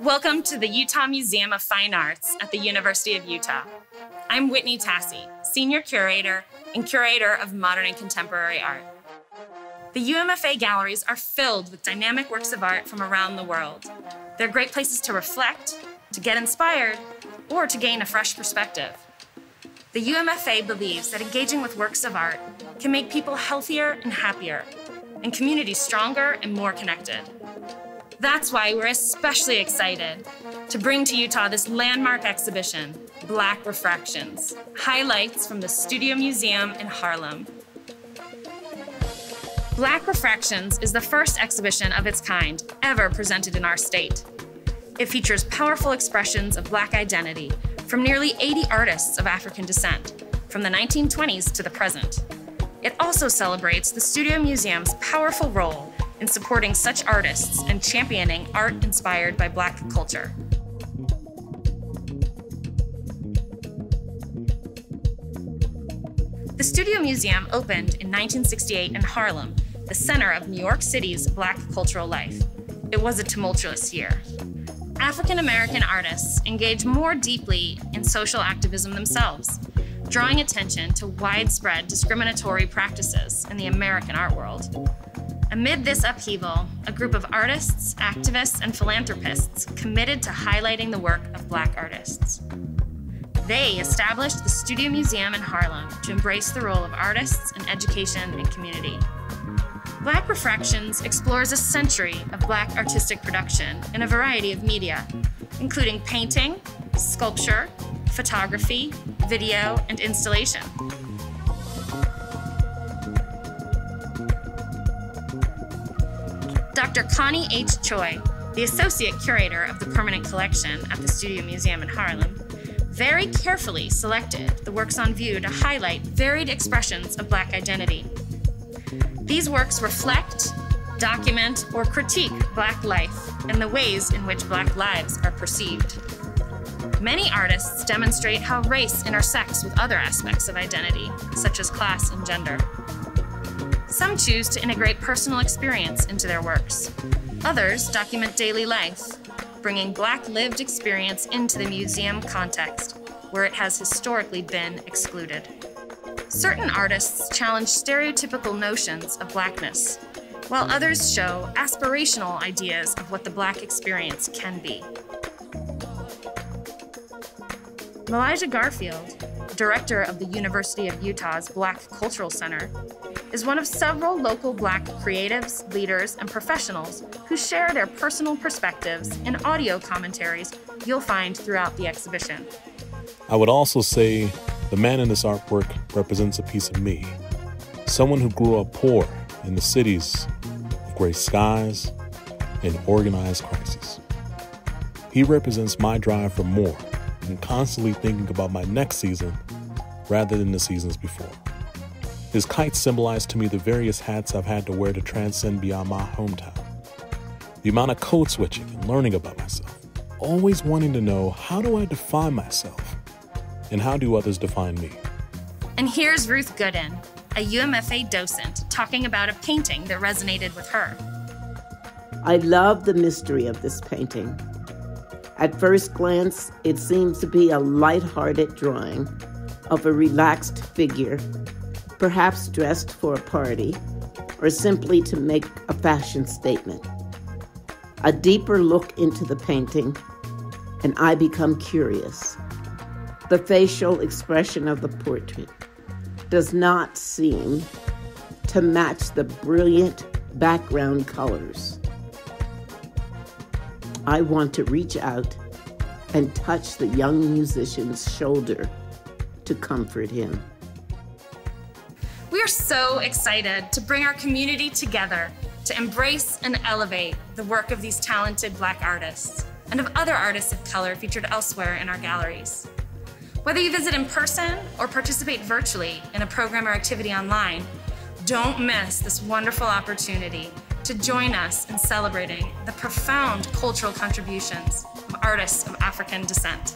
Welcome to the Utah Museum of Fine Arts at the University of Utah. I'm Whitney Tassie, Senior Curator and Curator of Modern and Contemporary Art. The UMFA galleries are filled with dynamic works of art from around the world. They're great places to reflect, to get inspired, or to gain a fresh perspective. The UMFA believes that engaging with works of art can make people healthier and happier, and communities stronger and more connected. That's why we're especially excited to bring to Utah this landmark exhibition, Black Refractions, highlights from the Studio Museum in Harlem. Black Refractions is the first exhibition of its kind ever presented in our state. It features powerful expressions of Black identity from nearly 80 artists of African descent, from the 1920s to the present. It also celebrates the Studio Museum's powerful role in supporting such artists and championing art inspired by Black culture. The Studio Museum opened in 1968 in Harlem, the center of New York City's Black cultural life. It was a tumultuous year. African American artists engage more deeply in social activism themselves, drawing attention to widespread discriminatory practices in the American art world. Amid this upheaval, a group of artists, activists, and philanthropists committed to highlighting the work of Black artists. They established the Studio Museum in Harlem to embrace the role of artists in education and community. Black Refractions explores a century of Black artistic production in a variety of media, including painting, sculpture, photography, video, and installation. Dr. Connie H. Choi, the Associate Curator of the Permanent Collection at the Studio Museum in Harlem, very carefully selected the works on view to highlight varied expressions of Black identity. These works reflect, document, or critique Black life and the ways in which Black lives are perceived. Many artists demonstrate how race intersects with other aspects of identity, such as class and gender. Some choose to integrate personal experience into their works. Others document daily life, bringing Black lived experience into the museum context, where it has historically been excluded. Certain artists challenge stereotypical notions of Blackness, while others show aspirational ideas of what the Black experience can be. Meligha Garfield, director of the University of Utah's Black Cultural Center, is one of several local Black creatives, leaders, and professionals who share their personal perspectives in audio commentaries you'll find throughout the exhibition. I would also say the man in this artwork represents a piece of me, someone who grew up poor in the cities of gray skies and organized crises. He represents my drive for more and constantly thinking about my next season rather than the seasons before. His kite symbolized to me the various hats I've had to wear to transcend beyond my hometown. The amount of code switching and learning about myself. Always wanting to know how do I define myself and how do others define me? And here's Ruth Gooden, a UMFA docent, talking about a painting that resonated with her. I love the mystery of this painting. At first glance, it seems to be a light-hearted drawing of a relaxed figure perhaps dressed for a party, or simply to make a fashion statement. A deeper look into the painting, and I become curious. The facial expression of the portrait does not seem to match the brilliant background colors. I want to reach out and touch the young musician's shoulder to comfort him. We are so excited to bring our community together to embrace and elevate the work of these talented Black artists and of other artists of color featured elsewhere in our galleries. Whether you visit in person or participate virtually in a program or activity online, don't miss this wonderful opportunity to join us in celebrating the profound cultural contributions of artists of African descent.